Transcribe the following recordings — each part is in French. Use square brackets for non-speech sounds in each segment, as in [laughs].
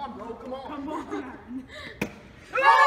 on, bro, come on. Come on. [laughs]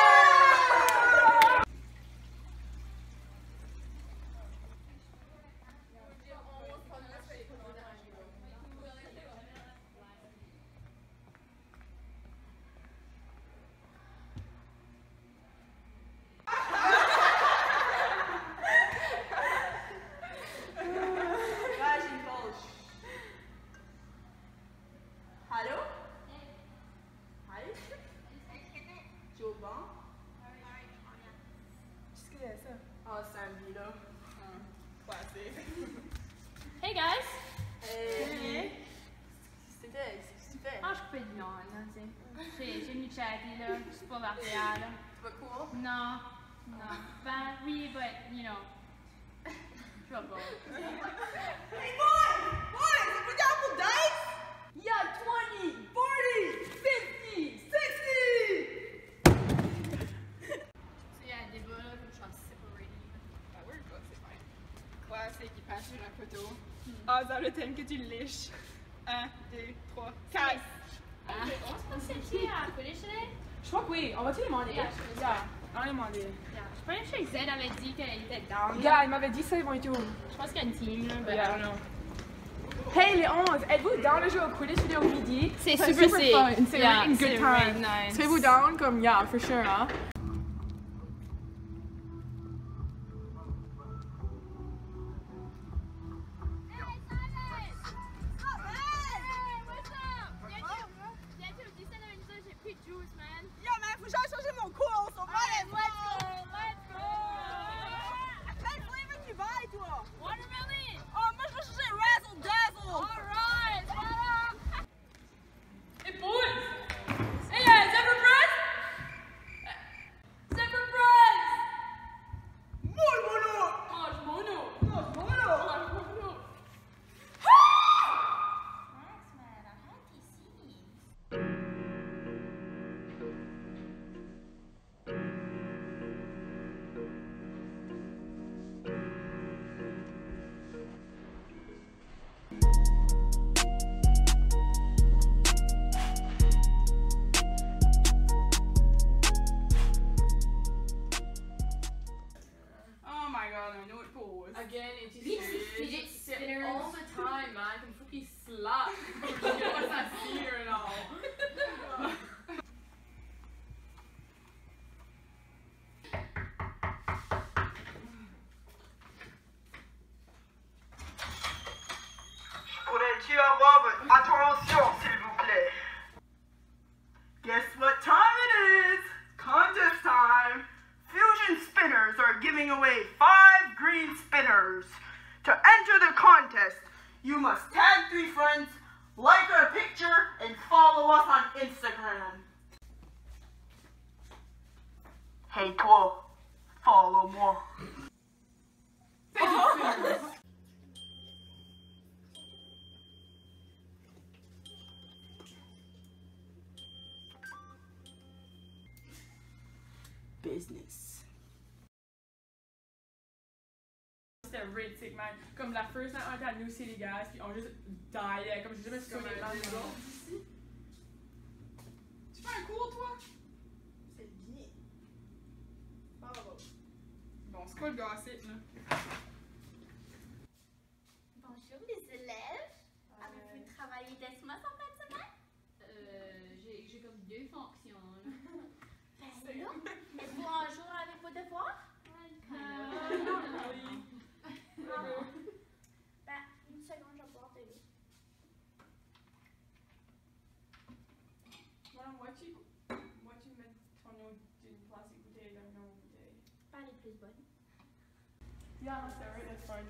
Je suis pas mariée, là. C'est pas cool? Non. Non. Ben, oui, but, you know. Je vais pas. Hey, boy! Boys, are we down for dice? Yeah, 20, 40, 50, 60! Il y a un débat, là, je suis en separating. Ah oui, bah, c'est fine. Classique, il passe sur un poteau. Ah, dans le thème que tu liches. Un, deux, trois, quatre. Ah, on se passe ici à Quidditch today? Je crois que oui. On va-tu les demander? Yeah, Yeah. On va les demander. Yeah. Je pense que Z avait dit qu'elle était down. Gars, il m'avait dit ça, ils vont et tout. Je pense qu'il y a une team, là. but I Yeah. don't know. Hey les 11, êtes-vous down le jeu au Quidditch vidéo midi? C'est C'est super fun. C'est Yeah, really good c'est time. really nice. Serez-vous down? Comme, yeah, for sure, hein? around and I know it. Again, it just it's fidget all the time, man. I can fucking slap. Once [laughs] I see her and all. Guess what time it is? Contest time. Fusion spinners are giving away five green spinners. To enter the contest, you must tag three friends, like our picture, and follow us on Instagram. Hey toi, follow moi. Business. Man. Comme la first night, on était à New City, guys, puis on juste died. Comme j'ai jamais su Comme les. Tu fais un cours, toi? C'est bien. Bravo. Bon, c'est quoi le gossip, là? Bonjour les élèves. Avez-vous travaillé des mois en fin de semaine? Euh, j'ai j'ai comme deux fonctions, là. Ben là, êtes-vous un jour avec vos devoirs? Oui. Ah. Ben, une seconde, je vais boire de l'eau. Voilà, vois-tu vois-tu mettre ton eau d'une plastique bouteille dans une autre bouteille? Pas les plus. Yeah, c'est vrai,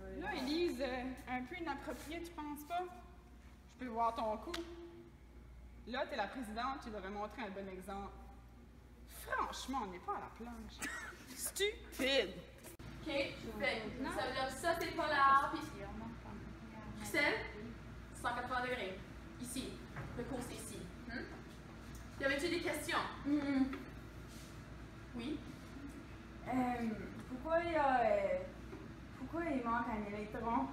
veut. Là, Élise, euh, un peu inapproprié, tu penses pas? Je peux voir ton coup. Là, t'es la présidente, tu devrais montrer un bon exemple. Franchement, on n'est pas à la planche. [laughs] Stupide! Ok, fait. Ça veut dire ça, c'est polar. Puis Christelle, 180 degrés. Ici. Le cours, c'est ici. Hmm? Y avait-tu des questions? Mhm. Oui? Euh, pourquoi il y a. euh, pourquoi il manque un électron?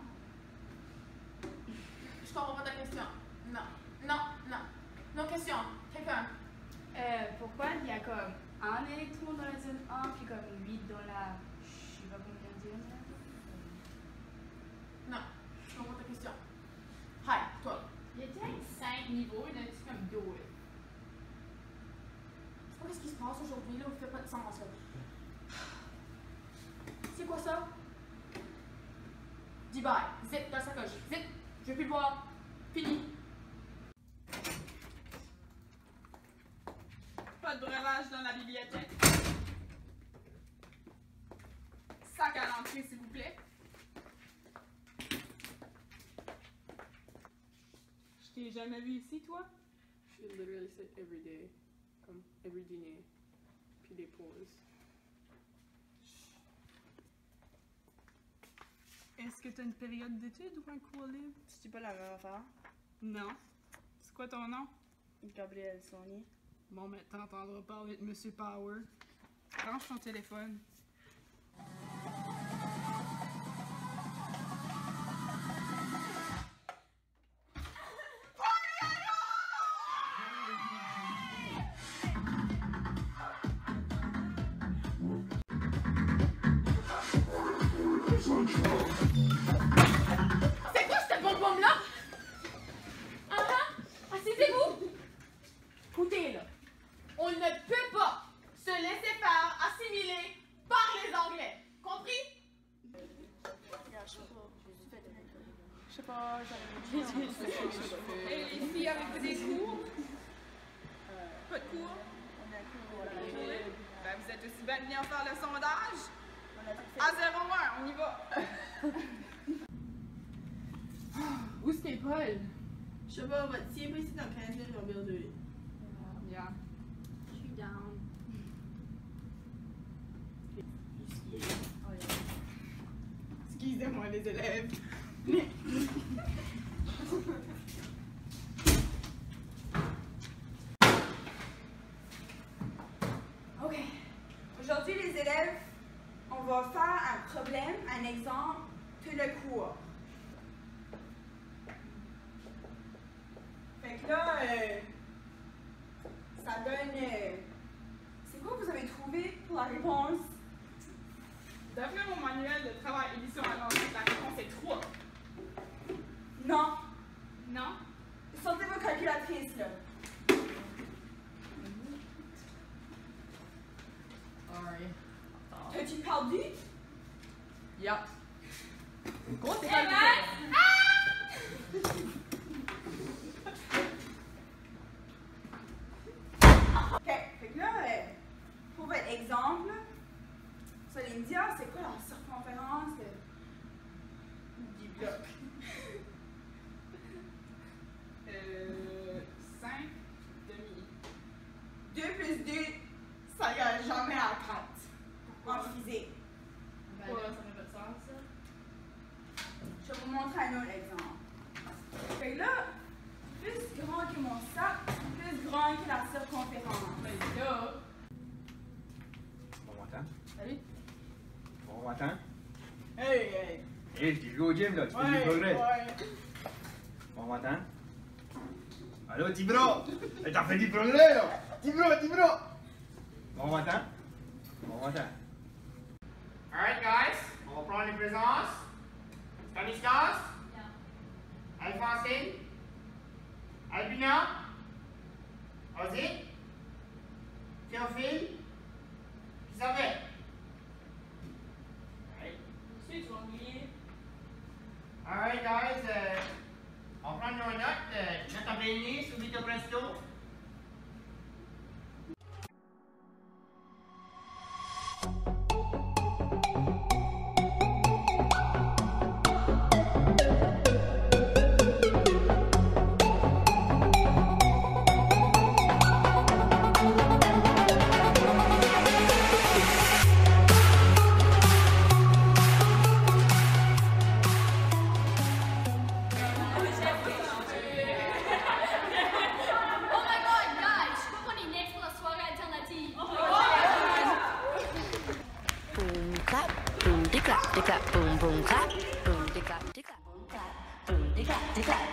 Je comprends pas ta question. Non. Non, non. Non, question. Quelqu'un. Euh, pourquoi il y a comme un électron dans la zone 1 puis comme 8 dans la. Je sais pas combien de Non. Je comprends ta question. Hi, toi. Il y a peut-être 5 niveaux, il y en a comme 12. Je sais pas ce qui se passe aujourd'hui, là, ça fait pas de sens, là. C'est quoi ça? Dis bye. Zip dans la sacoche. Zip. Je veux plus le voir. Fini. Pas de breuvage dans la bibliothèque. Sac à l'entrée, s'il vous plaît. Je t'ai jamais vu ici, toi? Je literally say every day. Comme every dîner. Puis des pauses. Est-ce que t'as une période d'études ou un cours libre? C'est pas la même affaire. Non. C'est quoi ton nom? Gabriel Sony. Bon, mais t'entendras parler de Monsieur Power. Range ton téléphone quoi cette bonbonne-là? Ah ah! Asseyez-vous! Écoutez, là. On ne peut pas se laisser faire assimiler par les Anglais. Compris? Je sais pas, j'avais Et les filles, avez-vous des cours? Pas de cours? Ben, vous êtes aussi bien de venir faire le sondage? À 01, on y va! Où est-ce qu'est Paul? Je sais pas, on va tirer ici dans 15 minutes, on va builder. Yeah. Je suis down. Excusez-moi, les élèves. [laughs] OK. Aujourd'hui, les élèves, on va faire un problème, un exemple, tout le cours. Fait que là, euh, ça donne. euh, c'est quoi que vous avez trouvé pour la réponse? D'après mon manuel de travail édition avancée, la réponse est 3. Non. Non? Sortez vos calculatrices, là. Sorry. T'as-tu perdu? Yup. Gros, c'est Eh pas ben! OK. Fait que là, euh, pour votre exemple, là, vous allez me dire, c'est quoi la circonférence de- du bloc? Euh. 5 demi. 2 plus 2, ça égale jamais à 4 en physique. Ben là, ça fait pas de sens, ça. Je vais vous montrer un autre exemple. Fait que là, plus grand que mon sac, plus grand que la circonférence. Mais là. Bon matin. Salut. Bon matin. Hey, hey. Tu joues au gym là, tu fais du progrès. ouais. Bon matin. Allô, Tibro T'as fait du progrès là? Tibro, Tibro Bon matin. Bon matin. Alright guys, on va prendre les présences. Stanislas, Alphonsine, Albina, Ozzy, Théophile, boom de